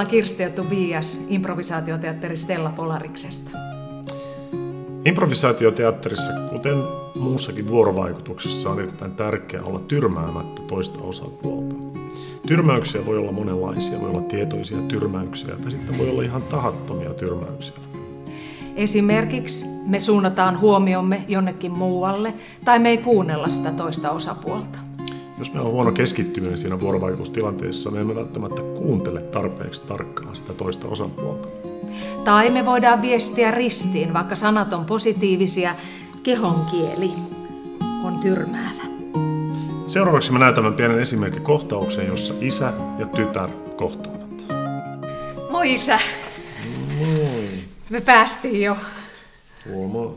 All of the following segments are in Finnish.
ollaan Kirsti ja Tobias improvisaatioteatteri Stella Polariksesta. Improvisaatioteatterissa, kuten muussakin vuorovaikutuksessa, on erittäin tärkeää olla tyrmäämättä toista osapuolta. Tyrmäyksiä voi olla monenlaisia, voi olla tietoisia tyrmäyksiä tai sitten voi olla ihan tahattomia tyrmäyksiä. Esimerkiksi me suunnataan huomiomme jonnekin muualle tai me ei kuunnella sitä toista osapuolta. Jos meillä on huono keskittyminen siinä vuorovaikutustilanteessa, me emme välttämättä kuuntele tarpeeksi tarkkaan sitä toista osapuolta. Tai me voidaan viestiä ristiin, vaikka sanat on positiivisia, kehon kieli on tyrmäävä. Seuraavaksi me näytämme pienen esimerkin kohtauksen, jossa isä ja tytär kohtaavat. Moi isä, Moi. me päästiin jo. Huomaa.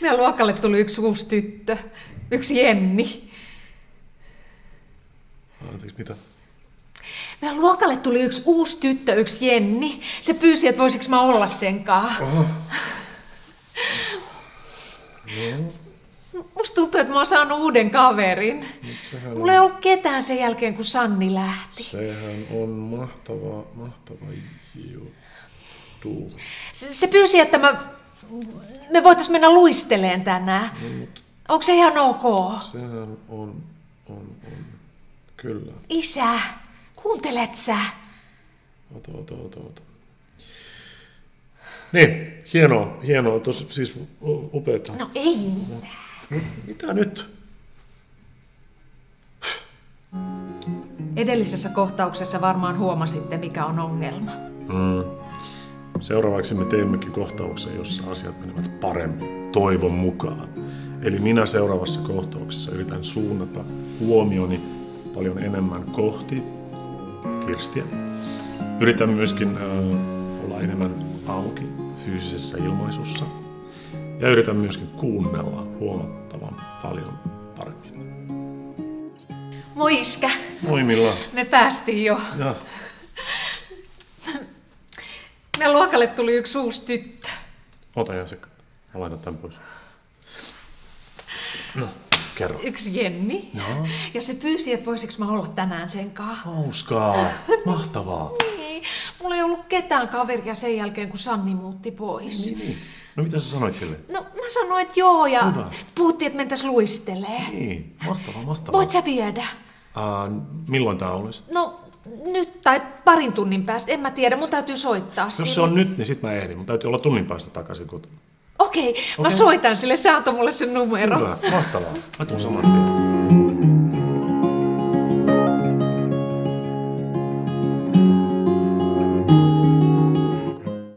Meidän luokalle tuli yksi uusi tyttö, yksi Jenni. Anteeksi, mitä? Meidän luokalle tuli yksi uusi tyttö, yksi Jenni. Se pyysi, että voisiko mä olla sen kanssa. Oho. Musta tuntuu, että mä oon saanut uuden kaverin. Sehän Mulla ei ollut ketään sen jälkeen, kun Sanni lähti. Sehän on mahtava, mahtava juttu. Se, se pyysi, että mä, me voitais mennä luisteleen tänään. Onko se ihan ok? Sehän on, on, on. Kyllä. Isä, kuuntelet sä? Ota, ota, ota, ota. Niin, hienoa, hienoa. Tosi, siis upeeta. No ei. Mitä nyt? Edellisessä kohtauksessa varmaan huomasitte, mikä on ongelma. Mm. Seuraavaksi me teemmekin kohtauksen, jossa asiat menevät paremmin, toivon mukaan. Eli minä seuraavassa kohtauksessa yritän suunnata huomioni paljon enemmän kohti Kirstiä. Yritän myöskin äh, olla enemmän auki fyysisessä ilmaisussa. Ja yritän myöskin kuunnella huomattavan paljon paremmin. Moi iskä, Moi Milla. me päästiin jo. Ja, Meidän luokalle tuli yksi uusi tyttö. ota ja se. Mä laitan tämän pois. No, kerro. Yksi Jenni. Joo. Ja se pyysi, että voisiko mä olla tänään sen kanssa. Hauskaa. Mahtavaa. Niin, mulla ei ollut ketään kaveria sen jälkeen, kun Sanni muutti pois. Niin. No mitä sä sanoit sille? No mä sanoin, että joo ja Hyvä. puhuttiin, että mentäis luistelee. Niin, mahtavaa, mahtavaa. Voit sä viedä? Uh, milloin tää olisi? No nyt tai parin tunnin päästä, en mä tiedä, mun täytyy soittaa Jos sille. se on nyt, niin sit mä ehdin. Mun täytyy olla tunnin päästä takaisin kotona. Okei, mä Okei. soitan sille, sä antoi mulle sen numero. Hyvä, mahtavaa. Mä tuun saman tien.